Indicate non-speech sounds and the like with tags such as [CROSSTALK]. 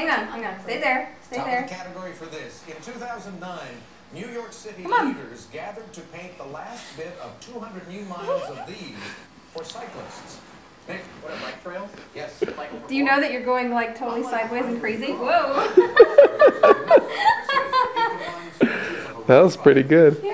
Hang on, hang on. Stay there. Stay Top there. of the category for this. In 2009, New York City leaders gathered to paint the last bit of 200 new miles of these for cyclists. Nick? What are bike trails? Yes. Do you know that you're going like totally sideways and crazy? Whoa. [LAUGHS] That was pretty good. Yeah.